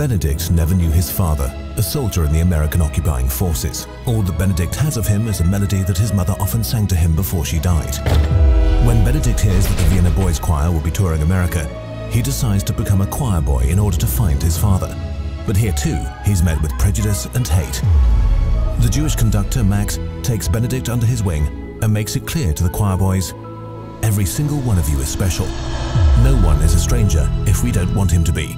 Benedikt never knew his father, a soldier in the American occupying forces. All that Benedikt has of him is a melody that his mother often sang to him before she died. When Benedikt hears that the Vienna Boys Choir will be touring America, he decides to become a choir boy in order to find his father. But here too, he's met with prejudice and hate. The Jewish conductor, Max, takes Benedikt under his wing and makes it clear to the choir boys, every single one of you is special. No one is a stranger if we don't want him to be.